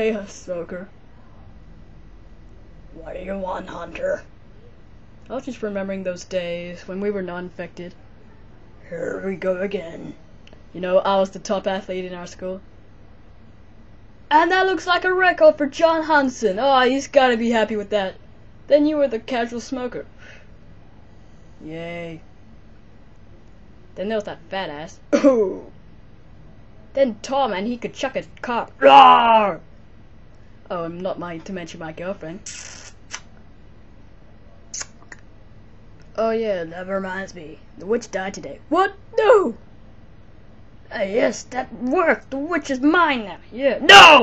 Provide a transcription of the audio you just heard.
Hey, smoker. What do you want, Hunter? I was just remembering those days when we were not infected. Here we go again. You know, I was the top athlete in our school. And that looks like a record for John Hansen. Oh, he's gotta be happy with that. Then you were the casual smoker. Yay. Then there was that fat ass. Then Tom, and he could chuck a. Rawr! Oh, I'm not my to mention my girlfriend. Oh yeah, that reminds me. The witch died today. What? No! Uh, yes, that worked. The witch is mine now. Yeah. No!